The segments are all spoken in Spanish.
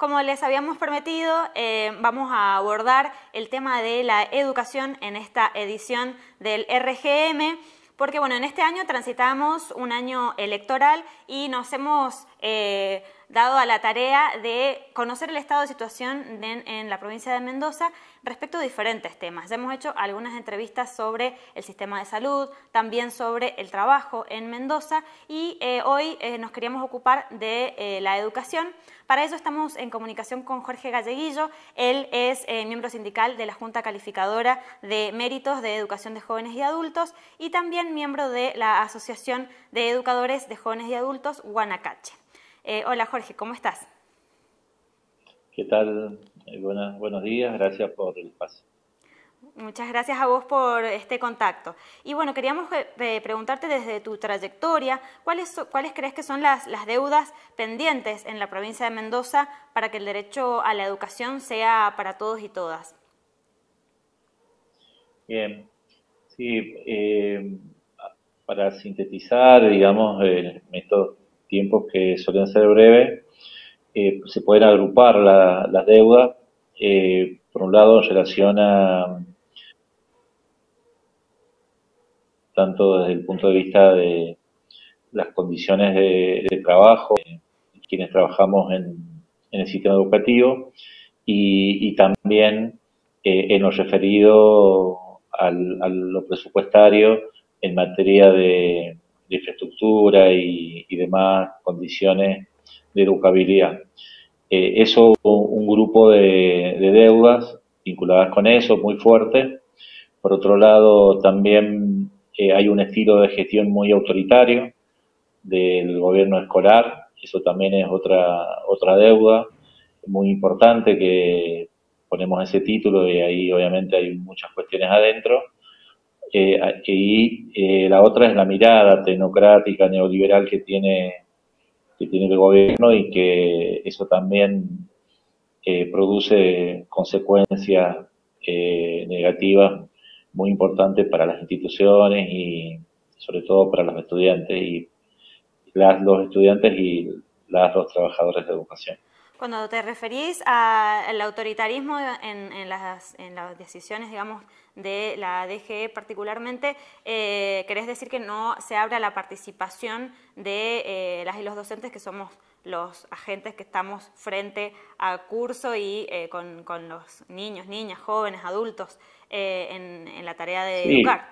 Como les habíamos prometido, eh, vamos a abordar el tema de la educación en esta edición del RGM, porque bueno, en este año transitamos un año electoral y nos hemos eh, dado a la tarea de conocer el estado de situación en, la provincia de Mendoza respecto a diferentes temas. hemos hecho algunas entrevistas sobre el sistema de salud, también sobre el trabajo en Mendoza y eh, hoy eh, nos queríamos ocupar de eh, la educación. Para eso estamos en comunicación con Jorge Galleguillo. Él es miembro sindical de la Junta Calificadora de Méritos de Educación de Jóvenes y Adultos y también miembro de la Asociación de Educadores de Jóvenes y Adultos, Guanacache. Eh, hola Jorge, ¿cómo estás? ¿Qué tal? Eh, buenos días, gracias por el espacio. Muchas gracias a vos por este contacto. Y bueno, queríamos eh, preguntarte desde tu trayectoria, ¿cuáles, ¿cuáles crees que son las, las, deudas pendientes en la provincia de Mendoza para que el derecho a la educación sea para todos y todas? Bien, sí, para sintetizar, digamos, el método tiempos que suelen ser breves, eh, se pueden agrupar las deudas, eh, por un lado en relación a, tanto desde el punto de vista de las condiciones de, trabajo, quienes trabajamos en, el sistema educativo, y, también eh, en lo referido al, a lo presupuestario en materia de, de infraestructura y, demás condiciones de educabilidad. Eh, eso, un grupo de, deudas vinculadas con eso, muy fuerte. Por otro lado, también eh, hay un estilo de gestión muy autoritario del gobierno escolar. Eso también es otra, otra deuda muy importante que ponemos ese título y ahí obviamente hay muchas cuestiones adentro. Eh, y eh, la otra es la mirada tecnocrática, neoliberal que tiene, que tiene el gobierno y que eso también eh, produce consecuencias negativas muy importantes para las instituciones y sobre todo para los estudiantes y las, los estudiantes y las, los trabajadores de educación. Cuando te referís al autoritarismo en, las, decisiones, digamos, de la DGE particularmente, eh, ¿querés decir que no se abra la participación de eh, las y los docentes que somos los agentes que estamos frente a curso y eh, con, los niños, niñas, jóvenes, adultos en, la tarea de educar?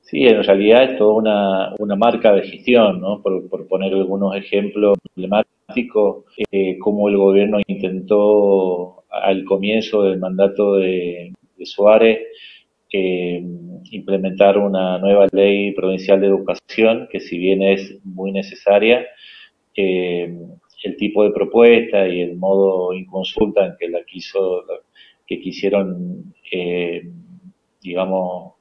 Sí, en realidad es toda una, una marca de gestión, ¿no? Por, por poner algunos ejemplos emblemáticos, eh, como el gobierno intentó al comienzo del mandato de, Suárez eh, implementar una nueva ley provincial de educación, que si bien es muy necesaria, eh, el tipo de propuesta y el modo inconsulta en que la quiso, que quisieron, digamos,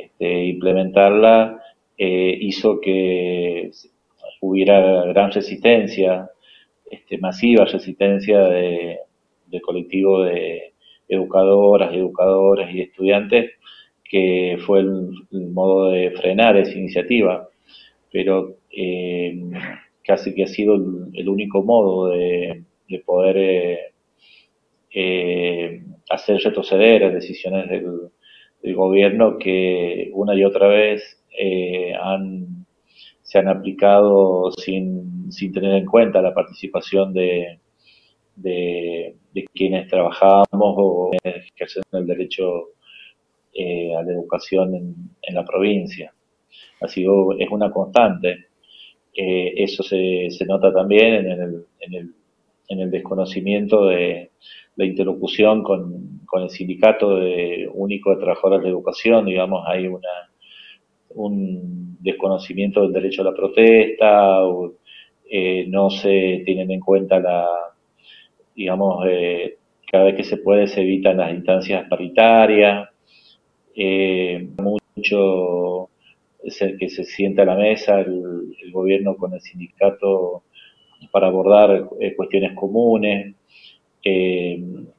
este, implementarla eh, hizo que hubiera gran resistencia, este, masiva resistencia de, colectivo de educadoras, educadores y estudiantes, que fue el, modo de frenar esa iniciativa. Pero eh, casi que ha sido el, único modo de, poder eh, hacer retroceder decisiones del, el gobierno que una y otra vez eh, han, se han aplicado sin, sin tener en cuenta la participación de, de, quienes trabajamos o ejercen el derecho eh, a la educación en, en, la provincia. Ha sido, es una constante. Eh, eso se, se nota también en el, en el, en el desconocimiento de la interlocución con, con el sindicato de único de trabajadores de educación, digamos, hay una un desconocimiento del derecho a la protesta, eh, no se tienen en cuenta la, digamos, eh, cada vez que se puede se evitan las instancias paritarias, eh, mucho es el que se sienta a la mesa el, el gobierno con el sindicato para abordar cuestiones comunes.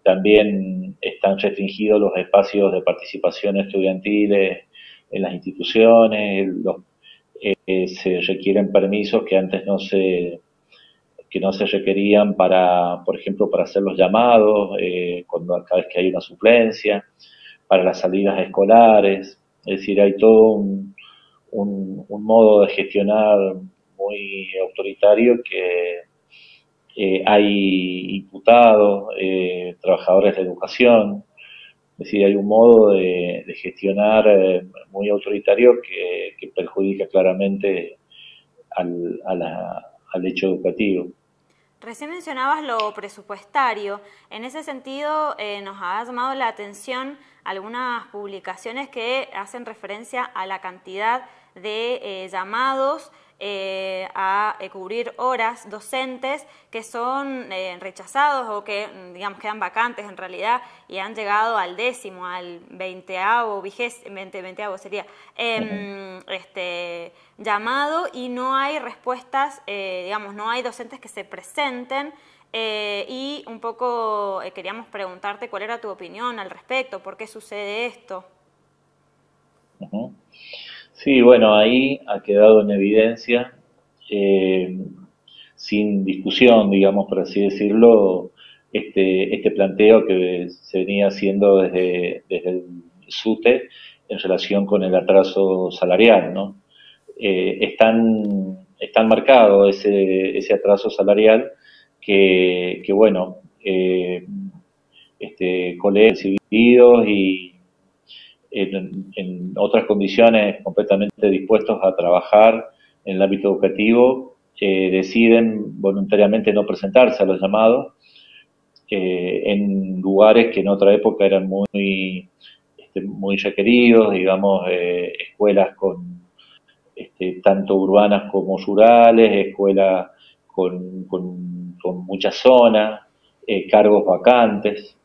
también están restringidos los espacios de participación estudiantil en las instituciones, eh, se requieren permisos que antes no se que no se requerían para, por ejemplo, para hacer los llamados, eh, cuando cada vez que hay una suplencia, para las salidas escolares, es decir, hay todo un, un, modo de gestionar muy autoritario que eh, hay imputados, eh, trabajadores de educación, es decir, hay un modo de, gestionar eh, muy autoritario que, perjudica claramente al, al hecho educativo. Recién mencionabas lo presupuestario. En ese sentido, nos ha llamado la atención algunas publicaciones que hacen referencia a la cantidad de eh, llamados eh, a eh, cubrir horas docentes que son rechazados o que, mm, digamos, quedan vacantes en realidad y han llegado al décimo, al veinteavo, vigésimo, veinteavo sería, em, este, llamado y no hay respuestas, digamos, no hay docentes que se presenten eh, y un poco eh, queríamos preguntarte cuál era tu opinión al respecto, por qué sucede esto. Sí, bueno, ahí ha quedado en evidencia, eh, sin discusión, digamos, por así decirlo, este, este planteo que se venía haciendo desde, desde el SUTE en relación con el atraso salarial, ¿no? están, están marcado ese, ese atraso salarial que, bueno, eh, este, colegas y en, otras condiciones completamente dispuestos a trabajar en el ámbito educativo, eh, deciden voluntariamente no presentarse a los llamados eh, en lugares que en otra época eran muy, este, muy requeridos, digamos, escuelas con este, tanto urbanas como rurales, escuelas con, con, con muchas zonas, eh, cargos vacantes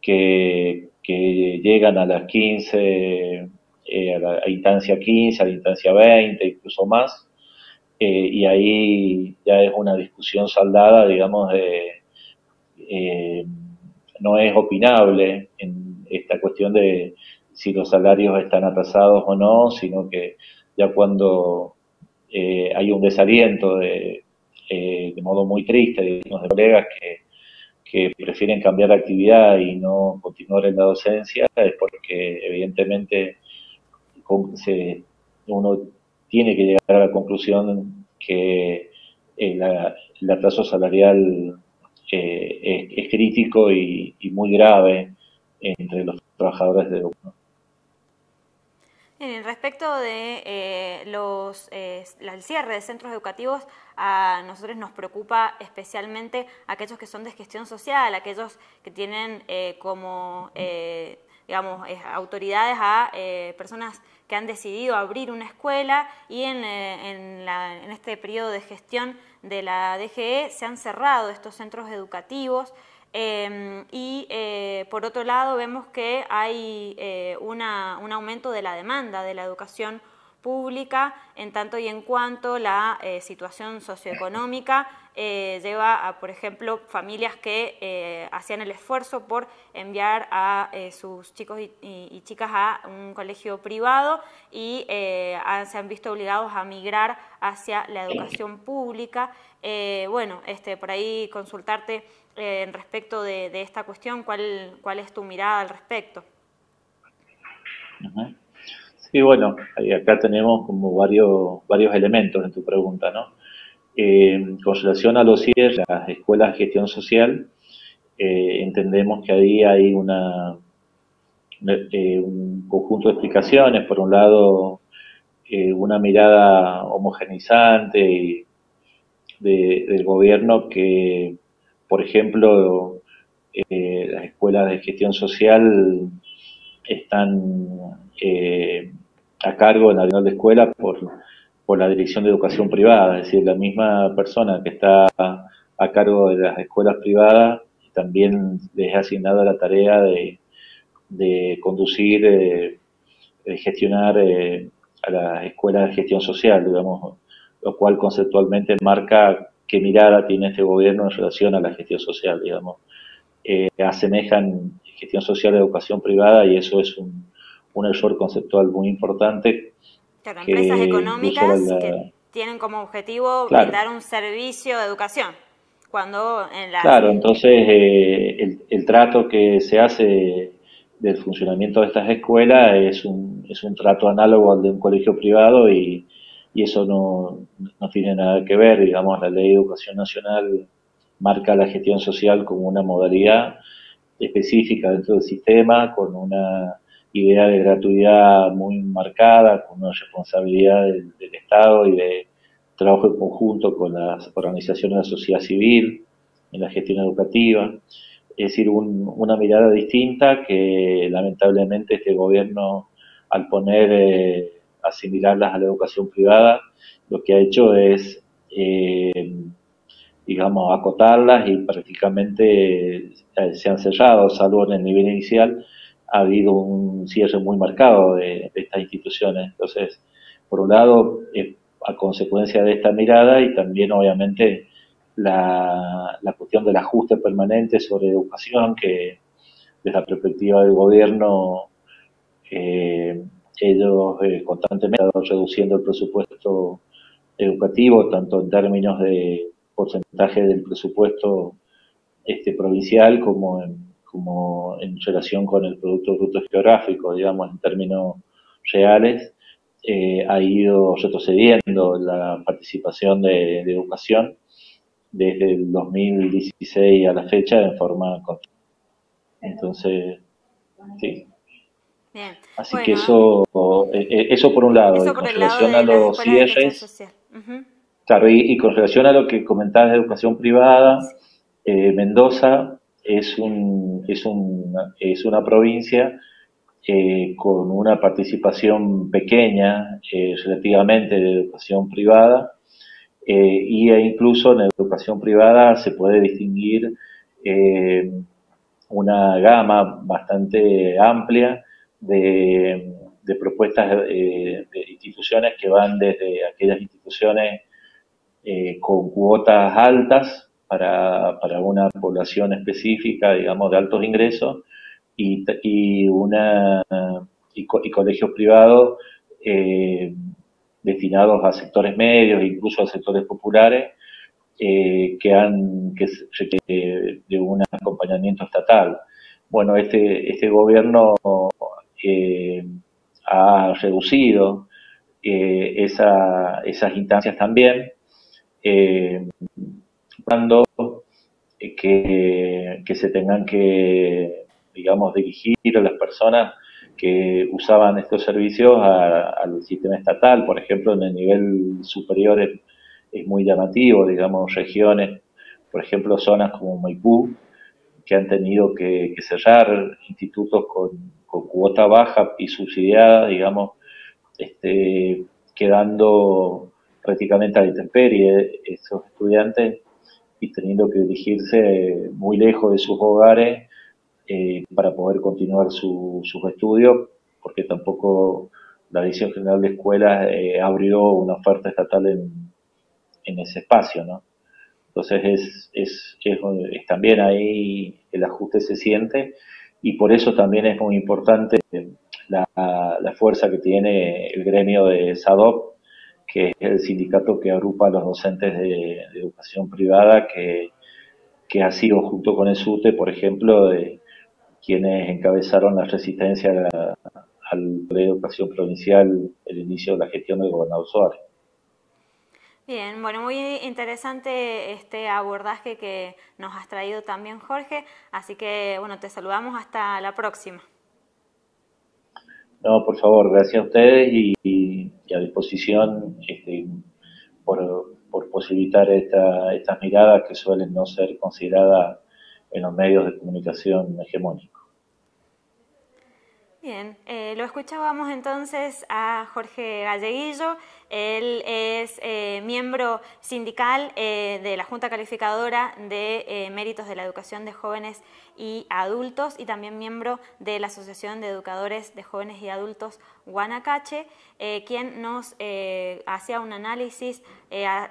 que, llegan a las 15, eh, a la instancia 15, a la instancia 20, incluso más, eh, y ahí ya es una discusión saldada, digamos, de, no es opinable en esta cuestión de si los salarios están atrasados o no, sino que ya cuando hay un desaliento de, eh, de modo muy triste, digamos, de colegas que, prefieren cambiar de actividad y no continuar en la docencia, es porque evidentemente se, uno tiene que llegar a la conclusión que eh, el atraso salarial eh, es, crítico y, muy grave entre los trabajadores de educación. Respecto de los, el cierre de centros educativos, a nosotros nos preocupa especialmente aquellos que son de gestión social, aquellos que tienen eh, como, eh, digamos, autoridades a eh, personas que han decidido abrir una escuela y en, en, este periodo de gestión de la DGE se han cerrado estos centros educativos. Y por otro lado vemos que hay una, un aumento de la demanda de la educación pública en tanto y en cuanto la eh, situación socioeconómica eh, lleva a, por ejemplo, familias que eh, hacían el esfuerzo por enviar a sus chicos y, chicas a un colegio privado y se han visto obligados a migrar hacia la educación pública. bueno, este, por ahí consultarte en respecto de, esta cuestión, ¿cuál, ¿cuál es tu mirada al respecto? Sí, bueno, acá tenemos como varios, elementos en tu pregunta, ¿no? Eh, con relación a los cierres, las escuelas de gestión social, eh, entendemos que ahí hay una, eh, un conjunto de explicaciones. Por un lado, una mirada homogenizante del gobierno que, por ejemplo, las escuelas de gestión social están a cargo en la de escuela por, por la Dirección de Educación Privada, es decir, la misma persona que está a cargo de las escuelas privadas también les ha asignado la tarea de, de conducir, eh, de gestionar eh, a las escuelas de gestión social, digamos, lo cual conceptualmente marca qué mirada tiene este gobierno en relación a la gestión social, digamos. Eh, asemejan gestión social a educación privada y eso es un, un error conceptual muy importante. Claro, empresas económicas que tienen como objetivo brindar un servicio de educación. Cuando en la... Claro, entonces eh, el, el, trato que se hace del funcionamiento de estas escuelas es un, es un trato análogo al de un colegio privado y, y eso no, no tiene nada que ver, digamos, la ley de educación nacional marca la gestión social como una modalidad específica dentro del sistema, con una idea de gratuidad muy marcada, con una responsabilidad del, Estado y de trabajo en conjunto con las organizaciones de la sociedad civil en la gestión educativa. Es decir, una mirada distinta que lamentablemente este gobierno, al poner, eh, asimilarlas a la educación privada, lo que ha hecho es, eh, digamos, acotarlas y prácticamente eh, se han cerrado, salvo en el nivel inicial, ha habido un cierre muy marcado de, estas instituciones. Entonces, por un lado, a consecuencia de esta mirada y también obviamente la, cuestión del ajuste permanente sobre educación, que desde la perspectiva del gobierno eh, ellos eh, constantemente han reduciendo el presupuesto educativo, tanto en términos de porcentaje del presupuesto este provincial como en como en relación con el Producto Bruto Geográfico, digamos, en términos reales, eh, ha ido retrocediendo la participación de, educación desde el 2016 a la fecha en forma constante. Entonces, sí. Bien. Así que eso, eh, eh, eso por un lado, y con relación a los cierres, claro, y, con relación a lo que comentabas de educación privada, Mendoza es, un, es, una, es una provincia eh, con una participación pequeña eh, relativamente de educación privada eh, y e incluso en la educación privada se puede distinguir una gama bastante amplia de, propuestas de instituciones que van desde aquellas instituciones con cuotas altas para, para una población específica, digamos, de altos ingresos y, y, una, y, colegios privados eh, destinados a sectores medios, incluso a sectores populares, eh, que han que, de un acompañamiento estatal. Bueno, este, este gobierno eh, ha reducido eh, esa, esas instancias también. Eh, que, que se tengan que, digamos, dirigir a las personas que usaban estos servicios al sistema estatal. Por ejemplo, en el nivel superior es, muy llamativo, digamos, regiones, por ejemplo, zonas como Maipú, que han tenido que, cerrar institutos con, con, cuota baja y subsidiada, digamos, este, quedando prácticamente a la intemperie esos estudiantes y teniendo que dirigirse muy lejos de sus hogares eh, para poder continuar su, sus estudios, porque tampoco la Dirección General de Escuelas eh, abrió una oferta estatal en, en ese espacio, ¿no? Entonces es, es, es, también ahí el ajuste se siente y por eso también es muy importante la, la fuerza que tiene el gremio de SADOP que es el sindicato que agrupa a los docentes de, educación privada, que, que, ha sido junto con el SUTE, por ejemplo, de quienes encabezaron la resistencia al de educación provincial, el inicio de la gestión del gobernador Suárez. Bien, bueno, muy interesante este abordaje que nos has traído también, Jorge. Así que, bueno, te saludamos hasta la próxima. No, por favor, gracias a ustedes y, a disposición este, por, por, posibilitar esta, estas miradas que suelen no ser consideradas en los medios de comunicación hegemónicos. Bien, eh, lo escuchábamos entonces a Jorge Galleguillo. Él es eh, miembro sindical eh, de la Junta Calificadora de Méritos de la Educación de Jóvenes y Adultos y también miembro de la Asociación de Educadores de Jóvenes y Adultos Guanacache, quien nos hacía un análisis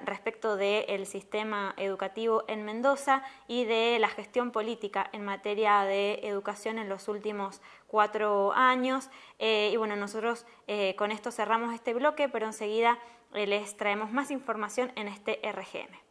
respecto del sistema educativo en Mendoza y de la gestión política en materia de educación en los últimos cuatro años. Eh, y bueno, nosotros eh, con esto cerramos este bloque, pero enseguida eh, les traemos más información en este RGM.